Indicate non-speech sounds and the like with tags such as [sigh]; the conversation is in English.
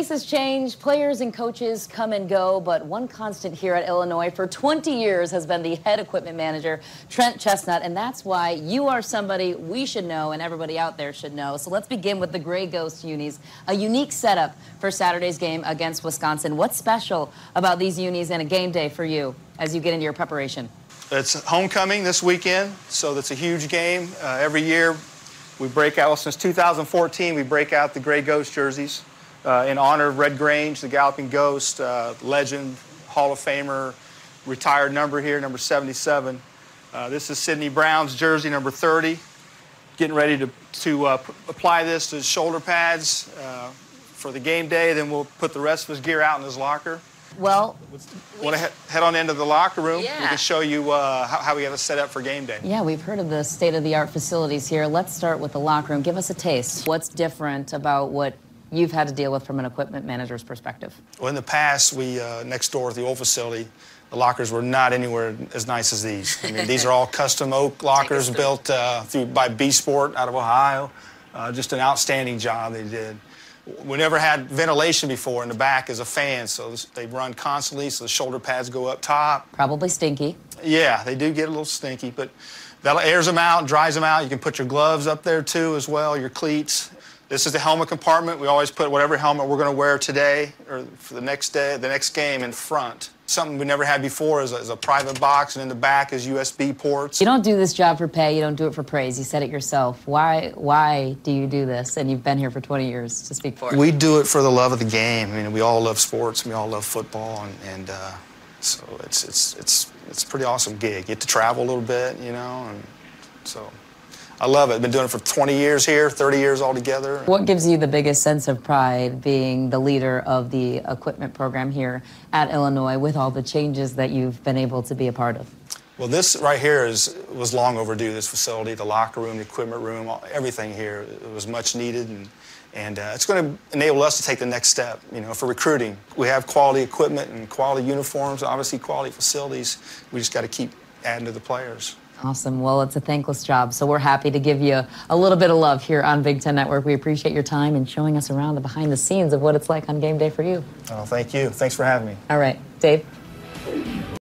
Faces change, players and coaches come and go, but one constant here at Illinois for 20 years has been the head equipment manager, Trent Chesnut, and that's why you are somebody we should know and everybody out there should know. So let's begin with the Gray Ghost unis, a unique setup for Saturday's game against Wisconsin. What's special about these unis and a game day for you as you get into your preparation? It's homecoming this weekend, so that's a huge game. Uh, every year we break out, well, since 2014, we break out the Gray Ghost jerseys uh, in honor of Red Grange, the Galloping Ghost, uh, legend, Hall of Famer, retired number here, number 77. Uh, this is Sydney Brown's jersey, number 30. Getting ready to, to uh, apply this to his shoulder pads uh, for the game day. Then we'll put the rest of his gear out in his locker. Well, want to he head on into the locker room? Yeah. We can show you uh, how, how, we have it set up for game day. Yeah, we've heard of the state-of-the-art facilities here. Let's start with the locker room. Give us a taste. What's different about what you've had to deal with from an equipment manager's perspective? Well, in the past, we uh, next door at the old facility, the lockers were not anywhere as nice as these. I mean, these are all [laughs] custom oak lockers built uh, through by B Sport out of Ohio. Uh, just an outstanding job they did. We never had ventilation before in the back as a fan, so they run constantly, so the shoulder pads go up top. Probably stinky. Yeah, they do get a little stinky, but that airs them out, dries them out. You can put your gloves up there too as well, your cleats. This is the helmet compartment. We always put whatever helmet we're going to wear today or for the next day, the next game in front. Something we never had before is a, is a private box, and in the back is USB ports. You don't do this job for pay. You don't do it for praise. You said it yourself. Why? Why do you do this? And you've been here for 20 years to speak for it. We do it for the love of the game. I mean, we all love sports. We all love football, and, and uh, so it's it's it's it's a pretty awesome gig. You get to travel a little bit, you know, and so. I love it. I've been doing it for 20 years here, 30 years altogether. What gives you the biggest sense of pride being the leader of the equipment program here at Illinois with all the changes that you've been able to be a part of? Well, this right here is was long overdue. This facility, the locker room, the equipment room, everything here it was much needed, and and uh, it's going to enable us to take the next step. You know, for recruiting, we have quality equipment and quality uniforms, obviously quality facilities. We just got to keep adding to the players. Awesome. Well, it's a thankless job, so we're happy to give you a little bit of love here on Big Ten Network. We appreciate your time and showing us around the behind the scenes of what it's like on game day for you. Oh, thank you. Thanks for having me. All right, Dave.